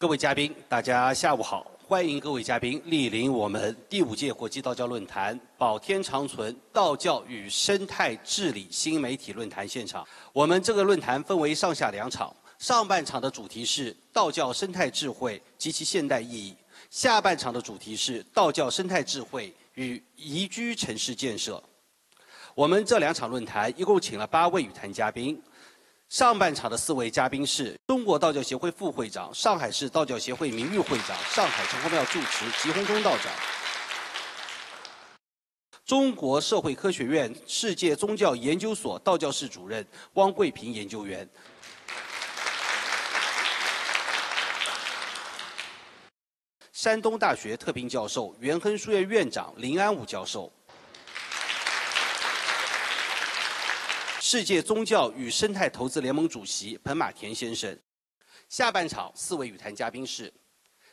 各位嘉宾，大家下午好！欢迎各位嘉宾莅临我们第五届国际道教论坛“保天长存：道教与生态治理新媒体论坛”现场。我们这个论坛分为上下两场，上半场的主题是道教生态智慧及其现代意义，下半场的主题是道教生态智慧与宜居城市建设。我们这两场论坛一共请了八位语坛嘉宾。上半场的四位嘉宾是中国道教协会副会长、上海市道教协会名誉会长、上海城隍庙住持吉鸿忠道长；中国社会科学院世界宗教研究所道教室主任汪桂平研究员；山东大学特聘教授、元亨书院院长林安武教授。世界宗教与生态投资联盟主席彭马田先生，下半场四位语坛嘉宾是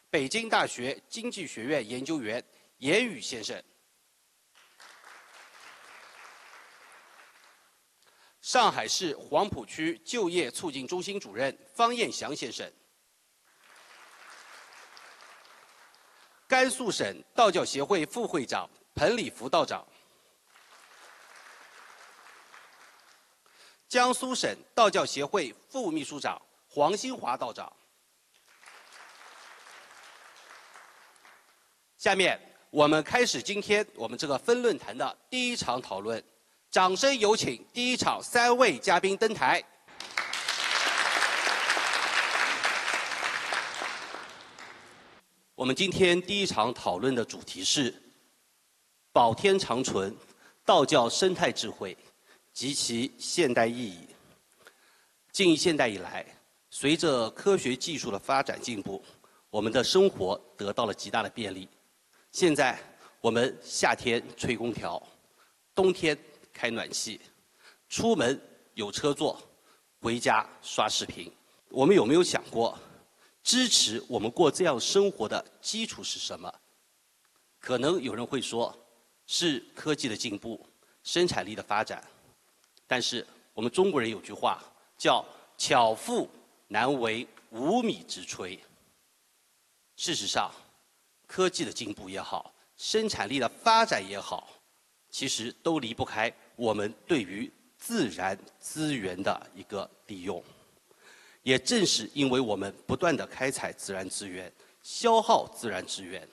北京大学经济学院研究员严宇先生，上海市黄浦区就业促进中心主任方彦祥先生，甘肃省道教协会副会长彭礼福道长。江苏省道教协会副秘书长黄新华道长，下面我们开始今天我们这个分论坛的第一场讨论，掌声有请第一场三位嘉宾登台。我们今天第一场讨论的主题是“保天长存，道教生态智慧”。及其现代意义。近现代以来，随着科学技术的发展进步，我们的生活得到了极大的便利。现在，我们夏天吹空调，冬天开暖气，出门有车坐，回家刷视频。我们有没有想过，支持我们过这样生活的基础是什么？可能有人会说，是科技的进步，生产力的发展。但是我们中国人有句话叫“巧妇难为无米之炊”。事实上，科技的进步也好，生产力的发展也好，其实都离不开我们对于自然资源的一个利用。也正是因为我们不断的开采自然资源、消耗自然资源，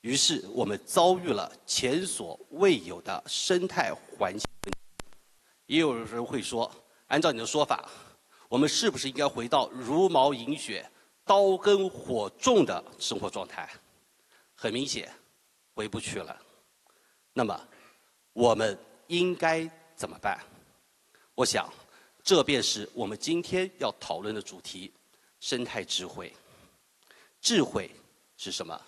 于是我们遭遇了前所未有的生态环境。也有人会说，按照你的说法，我们是不是应该回到茹毛饮血、刀耕火种的生活状态？很明显，回不去了。那么，我们应该怎么办？我想，这便是我们今天要讨论的主题——生态智慧。智慧是什么？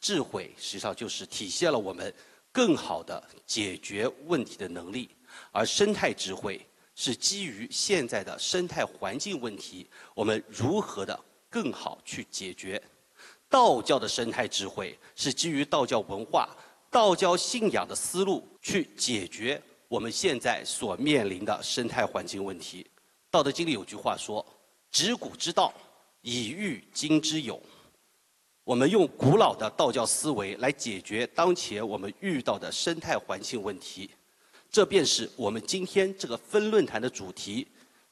智慧实际上就是体现了我们更好的解决问题的能力。而生态智慧是基于现在的生态环境问题，我们如何的更好去解决？道教的生态智慧是基于道教文化、道教信仰的思路去解决我们现在所面临的生态环境问题。《道德经》里有句话说：“执古之道，以御今之有。”我们用古老的道教思维来解决当前我们遇到的生态环境问题。这便是我们今天这个分论坛的主题：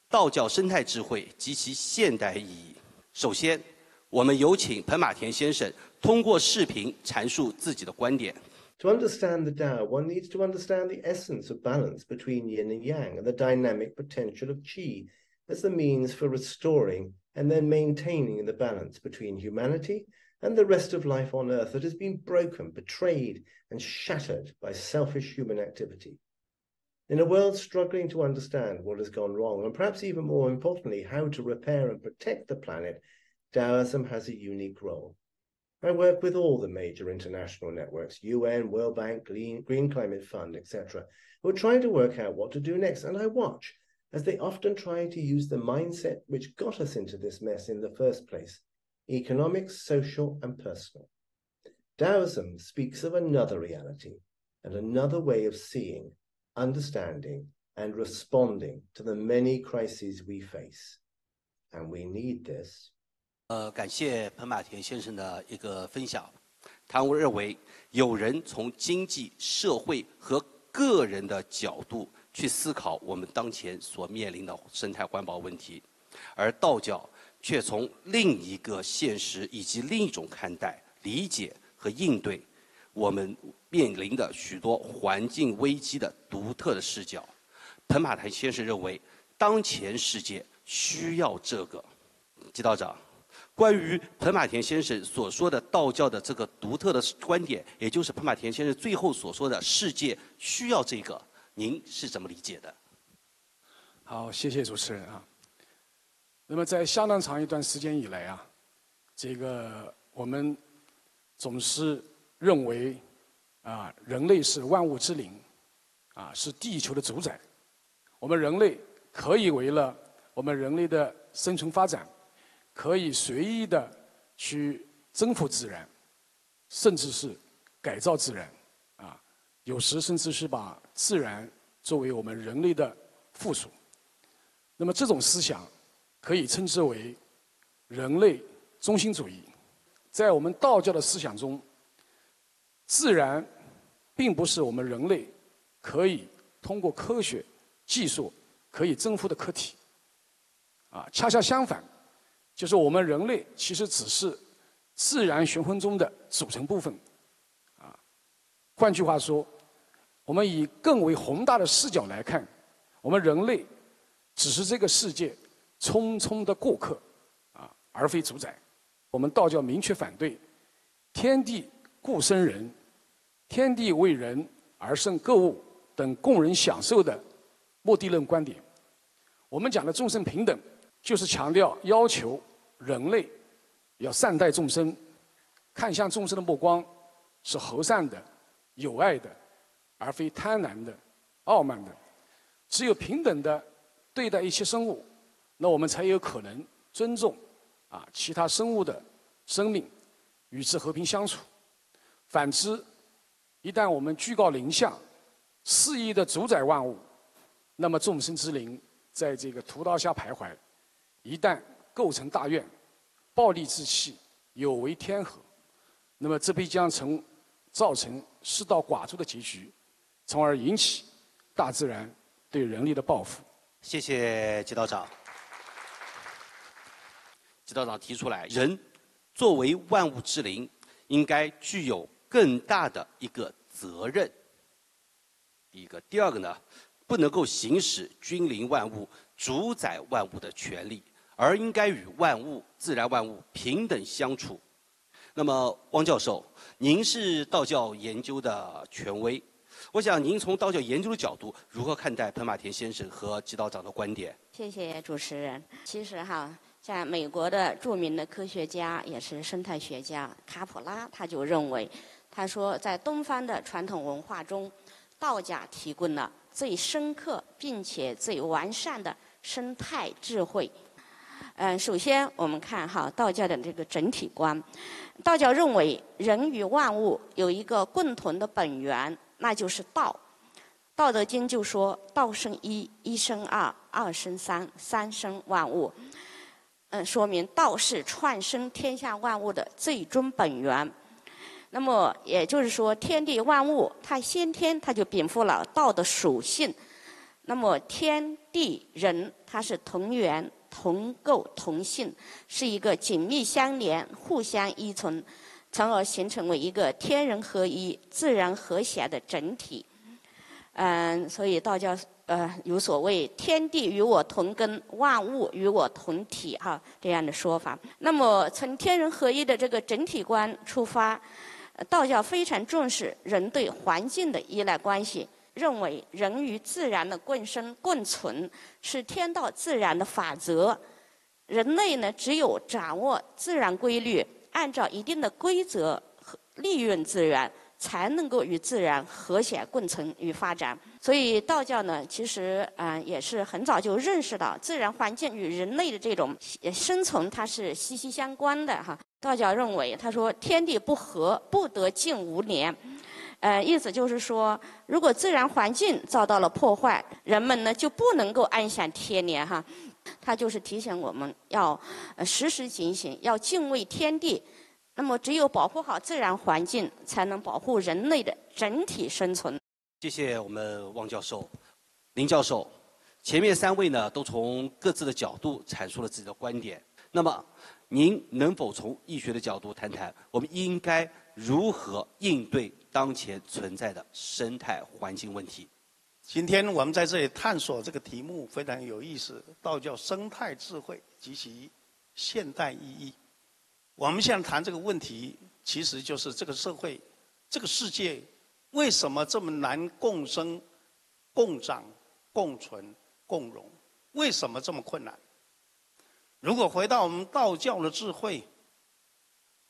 道教生态智慧及其现代意义。首先，我们有请彭马田先生通过视频阐述自己的观点。To understand the Tao, one needs to understand the essence of balance between yin and yang and the dynamic potential of qi as the means for restoring and then maintaining the balance between humanity and the rest of life on earth that has been broken, betrayed, and shattered by selfish human activity. In a world struggling to understand what has gone wrong, and perhaps even more importantly, how to repair and protect the planet, Taoism has a unique role. I work with all the major international networks, UN, World Bank, Green, Green Climate Fund, etc., who are trying to work out what to do next. And I watch as they often try to use the mindset which got us into this mess in the first place economic, social, and personal. Taoism speaks of another reality and another way of seeing understanding, and responding to the many crises we face. And we need this 呃，感谢彭马田先生的一个分享。他认为，有人从经济社会和个人的角度去思考我们当前所面临的生态环保问题，而道教却从另一个现实以及另一种看待、理解和应对我们面临的许多环境危机的独特的视角。彭马田先生认为，当前世界需要这个。季道长。关于彭马田先生所说的道教的这个独特的观点，也就是彭马田先生最后所说的“世界需要这个”，您是怎么理解的？好，谢谢主持人啊。那么在相当长一段时间以来啊，这个我们总是认为啊，人类是万物之灵，啊，是地球的主宰。我们人类可以为了我们人类的生存发展。可以随意的去征服自然，甚至是改造自然，啊，有时甚至是把自然作为我们人类的附属。那么这种思想可以称之为人类中心主义。在我们道教的思想中，自然并不是我们人类可以通过科学技术可以征服的课题，啊，恰恰相反。就是我们人类其实只是自然循环中的组成部分，啊，换句话说，我们以更为宏大的视角来看，我们人类只是这个世界匆匆的过客，啊，而非主宰。我们道教明确反对“天地固生人，天地为人而生各物”等供人享受的目的论观点。我们讲的众生平等。就是强调要求人类要善待众生，看向众生的目光是和善的、友爱的，而非贪婪的、傲慢的。只有平等的对待一切生物，那我们才有可能尊重啊其他生物的生命，与之和平相处。反之，一旦我们居高临下，肆意的主宰万物，那么众生之灵在这个屠刀下徘徊。一旦构成大怨，暴戾之气有违天和，那么这必将成造成世道寡助的结局，从而引起大自然对人类的报复。谢谢季道长。季道长提出来，人作为万物之灵，应该具有更大的一个责任。第一个，第二个呢，不能够行使君临万物、主宰万物的权利。而应该与万物、自然万物平等相处。那么，汪教授，您是道教研究的权威，我想您从道教研究的角度，如何看待彭马田先生和吉道长的观点？谢谢主持人。其实哈，在美国的著名的科学家，也是生态学家卡普拉，他就认为，他说，在东方的传统文化中，道家提供了最深刻并且最完善的生态智慧。嗯，首先我们看哈道教的这个整体观，道教认为人与万物有一个共同的本源，那就是道。道德经就说：“道生一，一生二，二生三，三生万物。”嗯，说明道是创生天下万物的最终本源。那么也就是说，天地万物它先天它就禀赋了道的属性。那么天地人它是同源。同构同性是一个紧密相连、互相依存，从而形成为一个天人合一、自然和谐的整体。嗯，所以道教呃有所谓“天地与我同根，万物与我同体”哈这样的说法。那么从天人合一的这个整体观出发，道教非常重视人对环境的依赖关系。认为人与自然的共生共存是天道自然的法则，人类呢只有掌握自然规律，按照一定的规则和利用自然，才能够与自然和谐共存与发展。所以道教呢，其实啊也是很早就认识到自然环境与人类的这种生存它是息息相关的哈。道教认为，他说天地不和，不得尽无年。呃，意思就是说，如果自然环境遭到了破坏，人们呢就不能够安享天年哈。他就是提醒我们要时时警醒，要敬畏天地。那么，只有保护好自然环境，才能保护人类的整体生存。谢谢我们汪教授、林教授。前面三位呢，都从各自的角度阐述了自己的观点。那么，您能否从医学的角度谈谈，我们应该如何应对当前存在的生态环境问题？今天我们在这里探索这个题目非常有意思，道教生态智慧及其现代意义。我们现在谈这个问题，其实就是这个社会、这个世界为什么这么难共生、共长、共存、共荣？为什么这么困难？如果回到我们道教的智慧，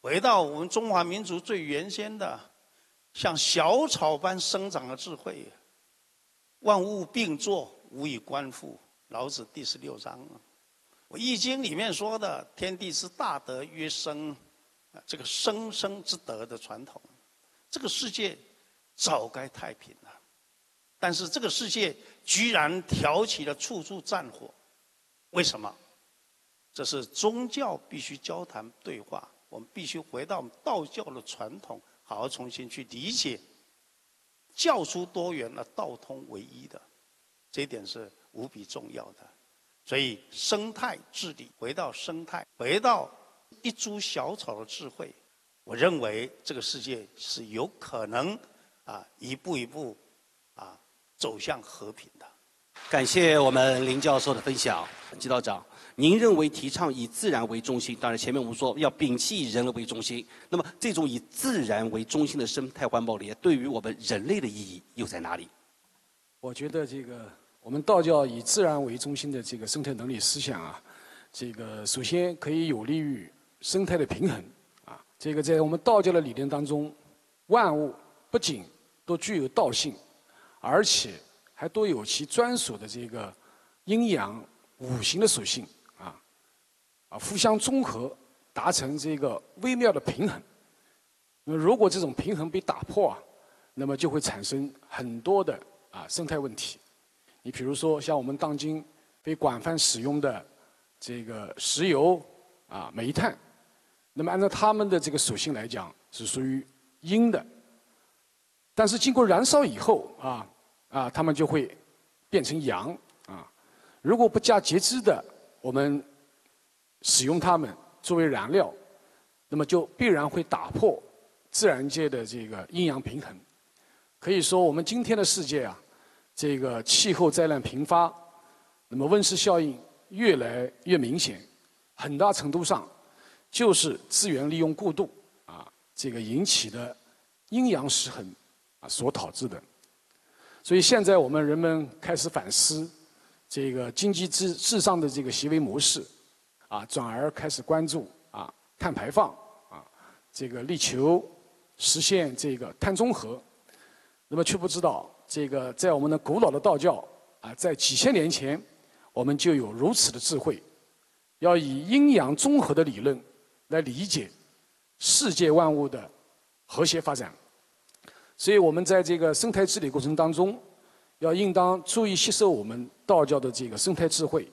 回到我们中华民族最原先的像小草般生长的智慧，万物并作，无以观复。老子第十六章。《我易经》里面说的“天地之大德曰生”，啊，这个生生之德的传统，这个世界早该太平了，但是这个世界居然挑起了处处战火，为什么？这是宗教必须交谈对话，我们必须回到道教的传统，好好重新去理解，教书多元而道通唯一的，这一点是无比重要的。所以，生态治理回到生态，回到一株小草的智慧，我认为这个世界是有可能啊一步一步啊走向和平的。感谢我们林教授的分享，季道长，您认为提倡以自然为中心，当然前面我们说要摒弃以人类为中心，那么这种以自然为中心的生态环保理念，对于我们人类的意义又在哪里？我觉得这个。我们道教以自然为中心的这个生态伦理思想啊，这个首先可以有利于生态的平衡啊。这个在我们道教的理念当中，万物不仅都具有道性，而且还都有其专属的这个阴阳五行的属性啊，啊互相综合，达成这个微妙的平衡。那么如果这种平衡被打破啊，那么就会产生很多的啊生态问题。你比如说，像我们当今被广泛使用的这个石油啊、煤炭，那么按照它们的这个属性来讲，是属于阴的。但是经过燃烧以后啊啊，它们就会变成阳啊。如果不加节制的，我们使用它们作为燃料，那么就必然会打破自然界的这个阴阳平衡。可以说，我们今天的世界啊。这个气候灾难频发，那么温室效应越来越明显，很大程度上就是资源利用过度啊，这个引起的阴阳失衡啊所导致的。所以现在我们人们开始反思这个经济至至上的这个行为模式，啊，转而开始关注啊碳排放啊，这个力求实现这个碳中和，那么却不知道。这个在我们的古老的道教啊，在几千年前，我们就有如此的智慧，要以阴阳综合的理论来理解世界万物的和谐发展。所以我们在这个生态治理过程当中，要应当注意吸收我们道教的这个生态智慧，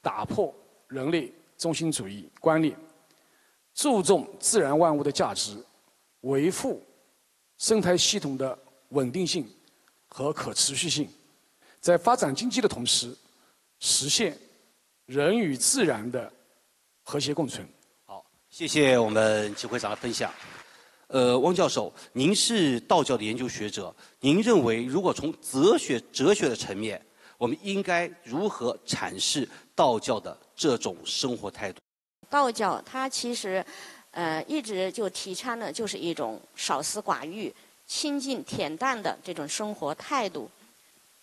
打破人类中心主义观念，注重自然万物的价值，维护生态系统的稳定性。和可持续性，在发展经济的同时，实现人与自然的和谐共存。好，谢谢我们季会长的分享。呃，汪教授，您是道教的研究学者，您认为如果从哲学哲学的层面，我们应该如何阐释道教的这种生活态度？道教它其实，呃，一直就提倡的就是一种少私寡欲。清净恬淡的这种生活态度，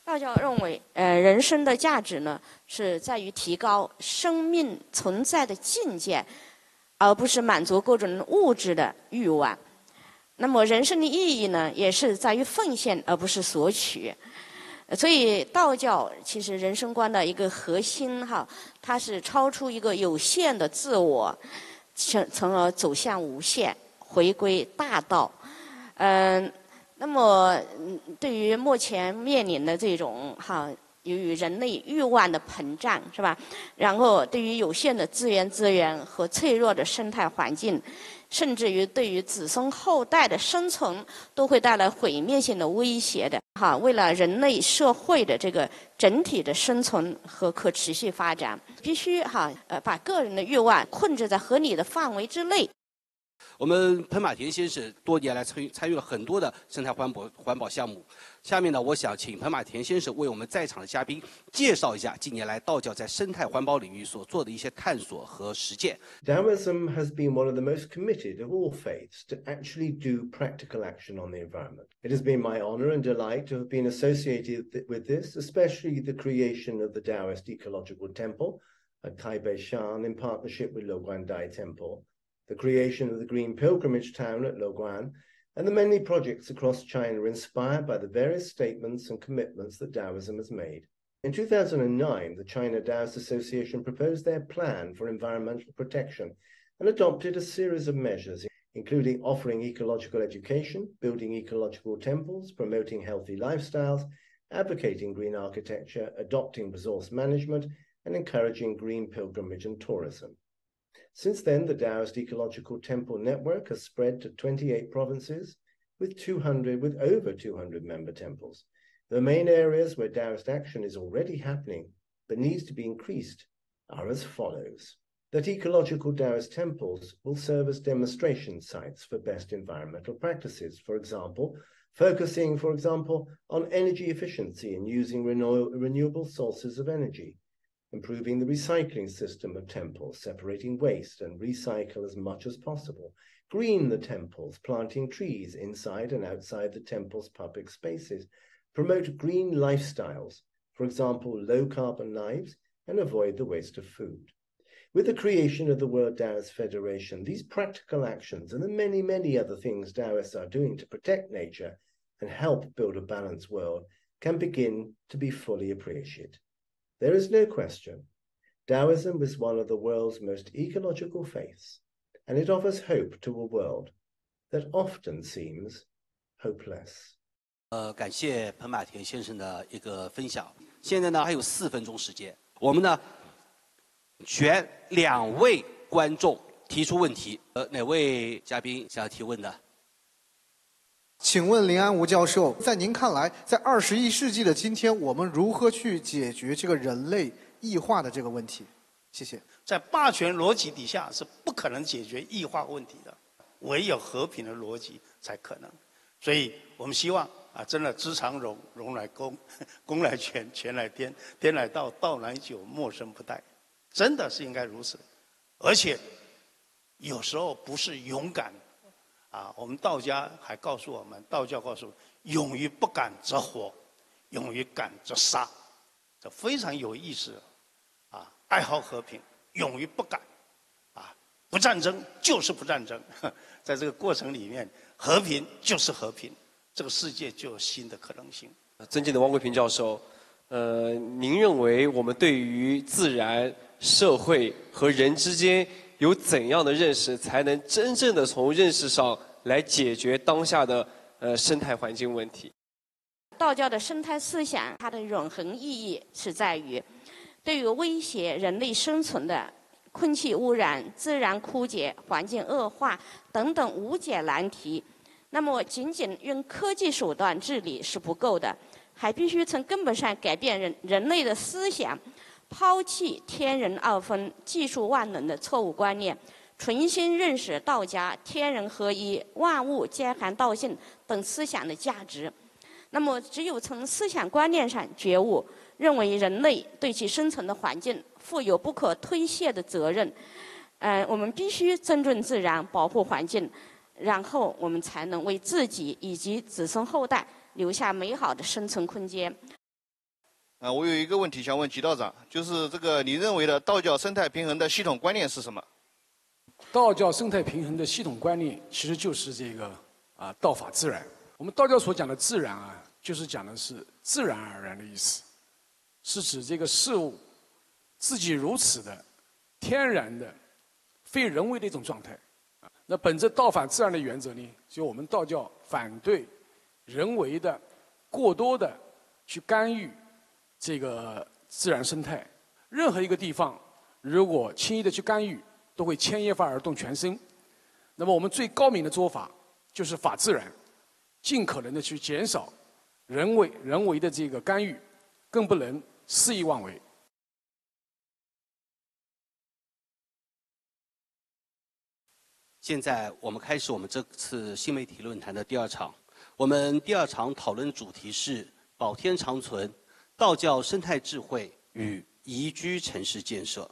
道教认为，呃，人生的价值呢，是在于提高生命存在的境界，而不是满足各种物质的欲望。那么，人生的意义呢，也是在于奉献，而不是索取。所以，道教其实人生观的一个核心哈，它是超出一个有限的自我，从从而走向无限，回归大道。嗯。那么，对于目前面临的这种哈，由于人类欲望的膨胀，是吧？然后，对于有限的资源资源和脆弱的生态环境，甚至于对于子孙后代的生存，都会带来毁灭性的威胁的。哈，为了人类社会的这个整体的生存和可持续发展，必须哈呃把个人的欲望控制在合理的范围之内。我们彭马田先生多年来参与参与了很多的生态环保环保项目。下面呢，我想请彭马田先生为我们在场的嘉宾介绍一下近年来道教在生态环保领域所做的一些探索和实践。Taoism has been one of the most committed of all faiths to actually do practical action on the environment. It has been my honor and delight to have been associated with this, especially the creation of the Taoist Ecological Temple at Kaibei Shan in partnership with Loguandai Temple the creation of the Green Pilgrimage Town at Loguan, and the many projects across China inspired by the various statements and commitments that Taoism has made. In 2009, the China Taoist Association proposed their plan for environmental protection and adopted a series of measures, including offering ecological education, building ecological temples, promoting healthy lifestyles, advocating green architecture, adopting resource management, and encouraging green pilgrimage and tourism. Since then, the Taoist Ecological Temple Network has spread to 28 provinces with 200, with over 200 member temples. The main areas where Taoist action is already happening but needs to be increased are as follows. That ecological Taoist temples will serve as demonstration sites for best environmental practices. For example, focusing, for example, on energy efficiency and using renew renewable sources of energy, improving the recycling system of temples, separating waste and recycle as much as possible, green the temples, planting trees inside and outside the temple's public spaces, promote green lifestyles, for example, low carbon lives, and avoid the waste of food. With the creation of the World Taoist Federation, these practical actions and the many, many other things Taoists are doing to protect nature and help build a balanced world can begin to be fully appreciated. There is no question. Taoism is one of the world's most ecological faiths, and it offers hope to a world that often seems hopeless. 呃，感谢彭马田先生的一个分享。现在呢还有四分钟时间，我们呢选两位观众提出问题。呃，哪位嘉宾想要提问的？ 请问林安吴教授，在您看来，在二十一世纪的今天，我们如何去解决这个人类异化的这个问题？谢谢。在霸权逻辑底下是不可能解决异化问题的，唯有和平的逻辑才可能。所以我们希望啊，真的知常容，容来公，公来全，全来天，天来道，道来久，莫生不殆。真的是应该如此。而且有时候不是勇敢。啊，我们道家还告诉我们，道教告诉我们：勇于不敢则活，勇于敢则杀，这非常有意思。啊，爱好和平，勇于不敢，啊，不战争就是不战争，在这个过程里面，和平就是和平，这个世界就有新的可能性。尊敬的汪国平教授，呃，您认为我们对于自然、社会和人之间？有怎样的认识，才能真正的从认识上来解决当下的呃生态环境问题？道教的生态思想，它的永恒意义是在于，对于威胁人类生存的空气污染、自然枯竭、环境恶化等等无解难题，那么仅仅用科技手段治理是不够的，还必须从根本上改变人人类的思想。抛弃天人二分、技术万能的错误观念，重新认识道家天人合一、万物皆含道性等思想的价值。那么，只有从思想观念上觉悟，认为人类对其生存的环境负有不可推卸的责任。嗯，我们必须尊重自然、保护环境，然后我们才能为自己以及子孙后代留下美好的生存空间。啊，我有一个问题想问吉道长，就是这个你认为的道教生态平衡的系统观念是什么？道教生态平衡的系统观念其实就是这个啊，道法自然。我们道教所讲的自然啊，就是讲的是自然而然的意思，是指这个事物自己如此的天然的、非人为的一种状态。啊，那本着道法自然的原则呢，就我们道教反对人为的、过多的去干预这个自然生态。任何一个地方，如果轻易的去干预，都会牵一发而动全身。那么我们最高明的做法就是法自然，尽可能的去减少人为人为的这个干预，更不能肆意妄为。现在我们开始我们这次新媒体论坛的第二场。我们第二场讨论主题是“保天长存，道教生态智慧与宜居城市建设”。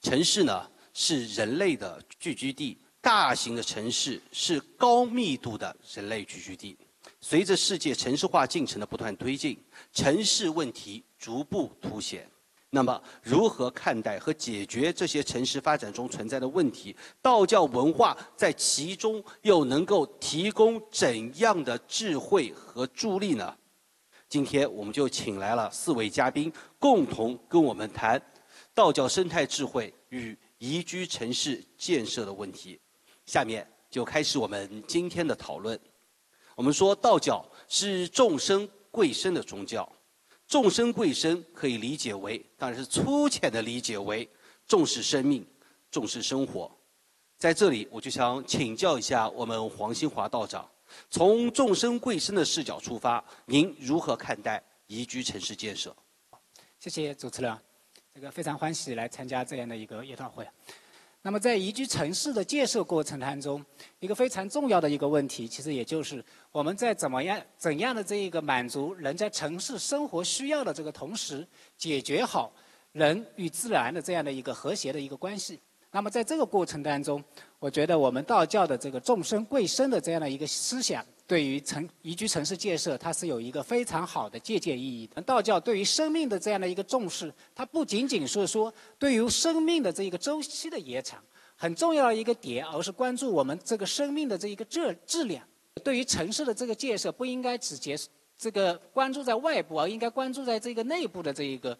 城市呢是人类的聚居地，大型的城市是高密度的人类聚居地。随着世界城市化进程的不断推进，城市问题逐步凸显。那么，如何看待和解决这些城市发展中存在的问题？道教文化在其中又能够提供怎样的智慧和助力呢？今天我们就请来了四位嘉宾，共同跟我们谈道教生态智慧与宜居城市建设的问题。下面就开始我们今天的讨论。我们说，道教是众生贵生的宗教。众生贵生可以理解为，当然是粗浅的理解为重视生命、重视生活。在这里，我就想请教一下我们黄新华道长，从众生贵生的视角出发，您如何看待宜居城市建设？谢谢主持人，这个非常欢喜来参加这样的一个研讨会。那么，在宜居城市的建设过程当中，一个非常重要的一个问题，其实也就是我们在怎么样、怎样的这一个满足人在城市生活需要的这个同时，解决好人与自然的这样的一个和谐的一个关系。那么，在这个过程当中，我觉得我们道教的这个众生贵生的这样的一个思想。对于城宜居城市建设，它是有一个非常好的借鉴意义的。道教对于生命的这样的一个重视，它不仅仅是说对于生命的这一个周期的延长很重要的一个点，而是关注我们这个生命的这一个质质量。对于城市的这个建设，不应该只结这个关注在外部，而应该关注在这个内部的这一个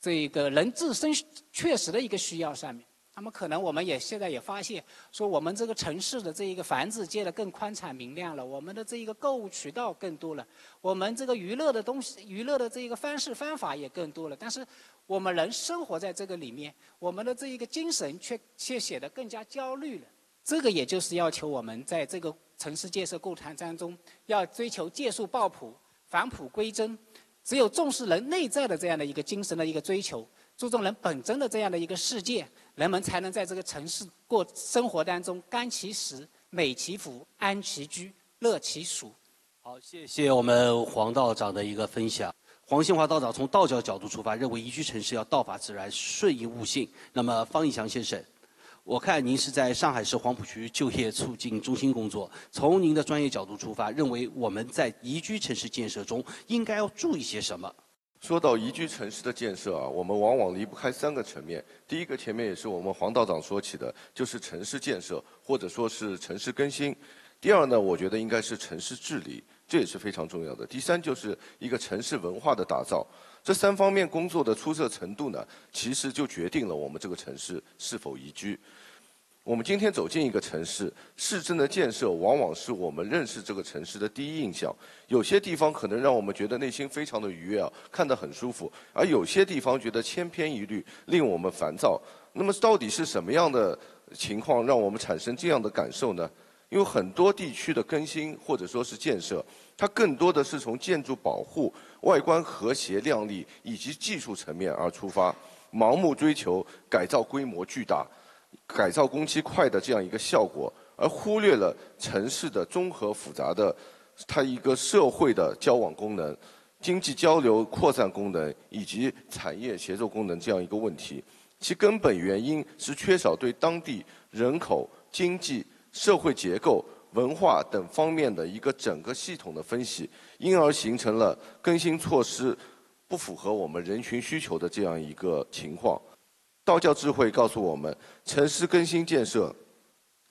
这一个人自身确实的一个需要上面。那么可能我们也现在也发现，说我们这个城市的这一个房子建得更宽敞明亮了，我们的这一个购物渠道更多了，我们这个娱乐的东西、娱乐的这一个方式方法也更多了。但是我们人生活在这个里面，我们的这一个精神却却显得更加焦虑了。这个也就是要求我们在这个城市建设过程当中，要追求建树抱朴、返璞归真。只有重视人内在的这样的一个精神的一个追求。注重人本真的这样的一个世界，人们才能在这个城市过生活当中甘其食、美其服、安其居、乐其俗。好，谢谢我们黄道长的一个分享。黄兴华道长从道教角度出发，认为宜居城市要道法自然、顺应物性。那么方义祥先生，我看您是在上海市黄浦区就业促进中心工作，从您的专业角度出发，认为我们在宜居城市建设中应该要注意些什么？说到宜居城市的建设啊，我们往往离不开三个层面。第一个前面也是我们黄道长说起的，就是城市建设，或者说是城市更新。第二呢，我觉得应该是城市治理，这也是非常重要的。第三就是一个城市文化的打造。这三方面工作的出色程度呢，其实就决定了我们这个城市是否宜居。我们今天走进一个城市，市政的建设往往是我们认识这个城市的第一印象。有些地方可能让我们觉得内心非常的愉悦啊，看得很舒服；而有些地方觉得千篇一律，令我们烦躁。那么到底是什么样的情况让我们产生这样的感受呢？因为很多地区的更新或者说是建设，它更多的是从建筑保护、外观和谐亮丽以及技术层面而出发，盲目追求改造规模巨大。改造工期快的这样一个效果，而忽略了城市的综合复杂的它一个社会的交往功能、经济交流扩散功能以及产业协作功能这样一个问题。其根本原因是缺少对当地人口、经济、社会结构、文化等方面的一个整个系统的分析，因而形成了更新措施不符合我们人群需求的这样一个情况。道教智慧告诉我们，城市更新建设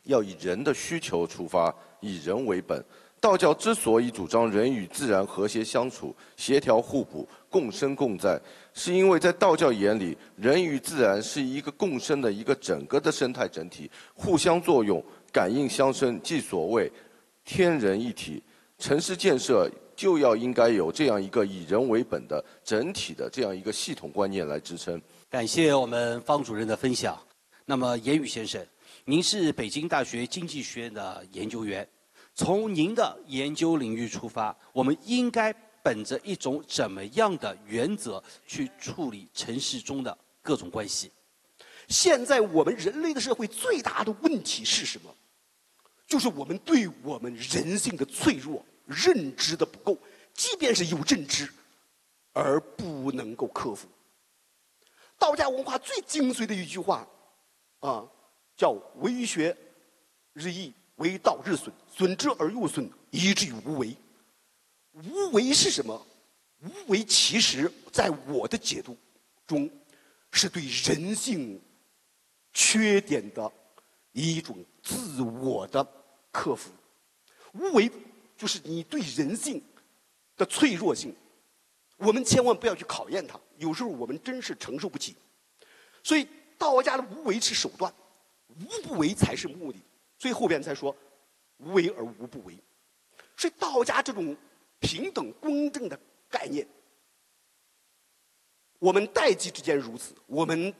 要以人的需求出发，以人为本。道教之所以主张人与自然和谐相处、协调互补、共生共在，是因为在道教眼里，人与自然是一个共生的一个整个的生态整体，互相作用、感应相生，即所谓天人一体。城市建设就要应该有这样一个以人为本的整体的这样一个系统观念来支撑。感谢我们方主任的分享。那么严宇先生，您是北京大学经济学院的研究员，从您的研究领域出发，我们应该本着一种怎么样的原则去处理城市中的各种关系？现在我们人类的社会最大的问题是什么？就是我们对我们人性的脆弱认知的不够，即便是有认知，而不能够克服。道家文化最精髓的一句话，啊，叫“为学日益，为道日损，损之而又损，以至于无为”。无为是什么？无为其实在我的解读中，是对人性缺点的一种自我的。克服无为，就是你对人性的脆弱性，我们千万不要去考验它。有时候我们真是承受不起。所以道家的无为是手段，无不为才是目的。所以后边才说无为而无不为。所以道家这种平等公正的概念，我们代际之间如此，我们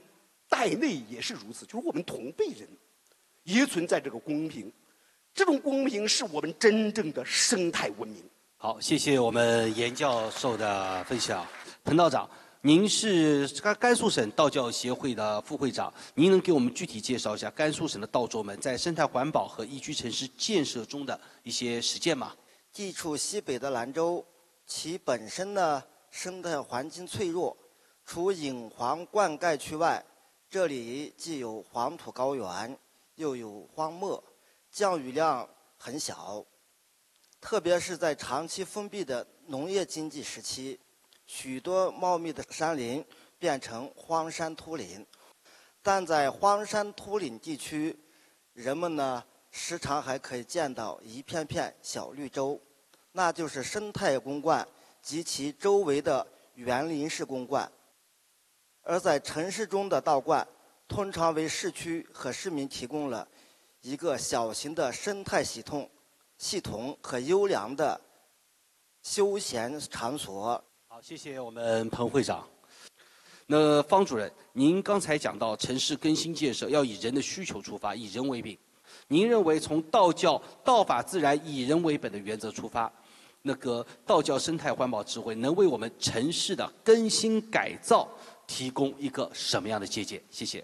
代内也是如此，就是我们同辈人也存在这个公平。这种公平是我们真正的生态文明。好，谢谢我们严教授的分享。彭道长，您是甘甘肃省道教协会的副会长，您能给我们具体介绍一下甘肃省的道众们在生态环保和宜居城市建设中的一些实践吗？地处西北的兰州，其本身呢生态环境脆弱，除引黄灌溉区外，这里既有黄土高原，又有荒漠。降雨量很小，特别是在长期封闭的农业经济时期，许多茂密的山林变成荒山秃岭。但在荒山秃岭地区，人们呢时常还可以见到一片片小绿洲，那就是生态公馆及其周围的园林式公馆。而在城市中的道观，通常为市区和市民提供了。一个小型的生态系统、系统和优良的休闲场所。好，谢谢我们彭会长。那方主任，您刚才讲到城市更新建设要以人的需求出发，以人为本。您认为从道教“道法自然，以人为本”的原则出发，那个道教生态环保智慧能为我们城市的更新改造提供一个什么样的借鉴？谢谢。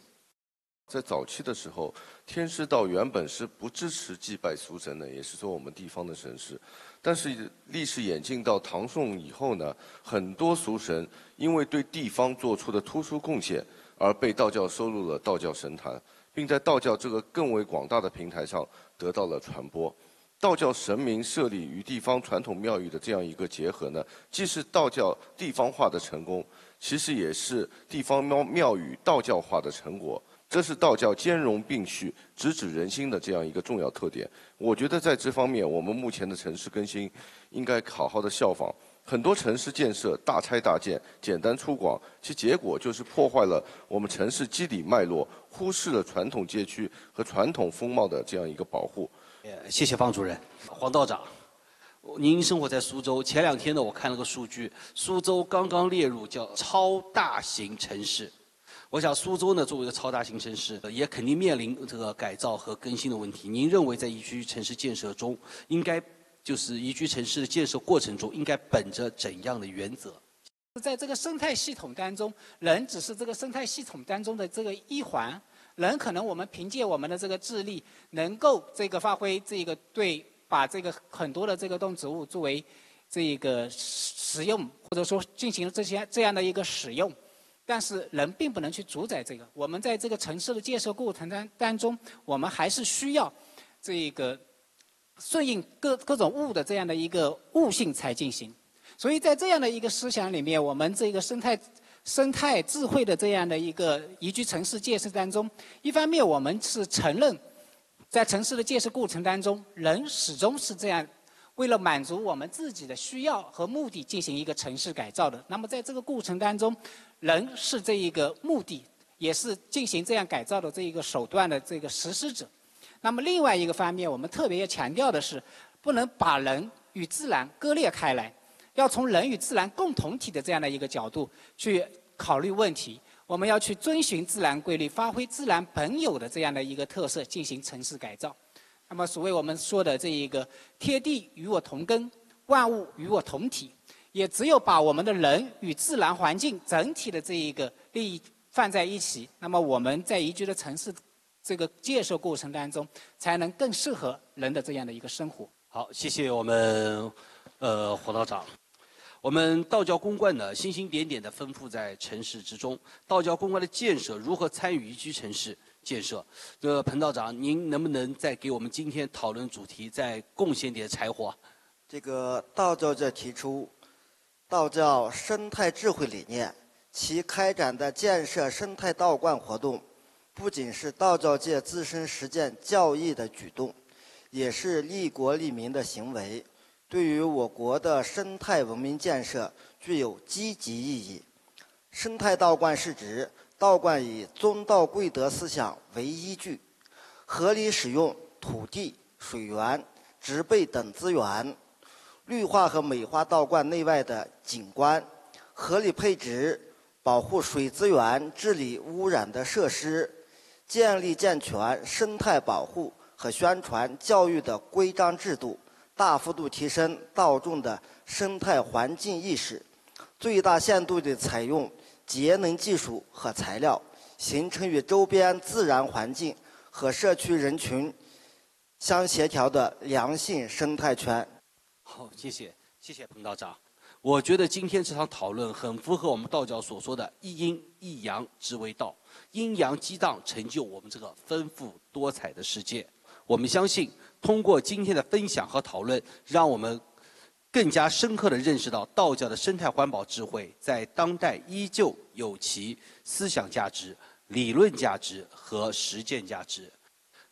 在早期的时候，天师道原本是不支持祭拜俗神的，也是说我们地方的神事。但是历史演进到唐宋以后呢，很多俗神因为对地方做出的突出贡献，而被道教收入了道教神坛，并在道教这个更为广大的平台上得到了传播。道教神明设立与地方传统庙宇的这样一个结合呢，既是道教地方化的成功，其实也是地方庙庙宇道教化的成果。这是道教兼容并蓄、直指人心的这样一个重要特点。我觉得在这方面，我们目前的城市更新应该好好的效仿。很多城市建设大拆大建、简单粗犷，其结果就是破坏了我们城市基底脉络，忽视了传统街区和传统风貌的这样一个保护。谢谢方主任，黄道长，您生活在苏州。前两天呢，我看了个数据，苏州刚刚列入叫超大型城市。我想苏州呢，作为一个超大型城市，也肯定面临这个改造和更新的问题。您认为在宜居城市建设中，应该就是宜居城市的建设过程中，应该本着怎样的原则？在这个生态系统当中，人只是这个生态系统当中的这个一环。人可能我们凭借我们的这个智力，能够这个发挥这个对把这个很多的这个动植物作为这个使用，或者说进行这些这样的一个使用。但是人并不能去主宰这个。我们在这个城市的建设过程当当中，我们还是需要这个顺应各各种物的这样的一个物性才进行。所以在这样的一个思想里面，我们这个生态生态智慧的这样的一个宜居城市建设当中，一方面我们是承认，在城市的建设过程当中，人始终是这样。为了满足我们自己的需要和目的进行一个城市改造的，那么在这个过程当中，人是这一个目的，也是进行这样改造的这一个手段的这个实施者。那么另外一个方面，我们特别要强调的是，不能把人与自然割裂开来，要从人与自然共同体的这样的一个角度去考虑问题。我们要去遵循自然规律，发挥自然本有的这样的一个特色，进行城市改造。那么，所谓我们说的这一个“天地与我同根，万物与我同体”，也只有把我们的人与自然环境整体的这一个利益放在一起，那么我们在宜居的城市这个建设过程当中，才能更适合人的这样的一个生活。好，谢谢我们呃胡道长。我们道教公馆呢，星星点点的丰富在城市之中。道教公馆的建设如何参与宜居城市建设？这彭道长，您能不能再给我们今天讨论主题再贡献点柴火？这个道教界提出道教生态智慧理念，其开展的建设生态道观活动，不仅是道教界自身实践教义的举动，也是利国利民的行为。对于我国的生态文明建设具有积极意义。生态道观是指道观以宗道贵德思想为依据，合理使用土地、水源、植被等资源，绿化和美化道观内外的景观，合理配置保护水资源、治理污染的设施，建立健全生态保护和宣传教育的规章制度。大幅度提升道众的生态环境意识，最大限度地采用节能技术和材料，形成与周边自然环境和社区人群相协调的良性生态圈。好，谢谢，谢谢彭道长。我觉得今天这场讨论很符合我们道教所说的“一阴一阳之为道”，阴阳激荡，成就我们这个丰富多彩的世界。我们相信。通过今天的分享和讨论，让我们更加深刻地认识到道教的生态环保智慧在当代依旧有其思想价值、理论价值和实践价值。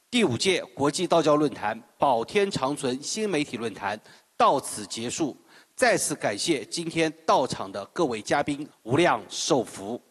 第五届国际道教论坛“保天长存”新媒体论坛到此结束。再次感谢今天到场的各位嘉宾，无量寿福。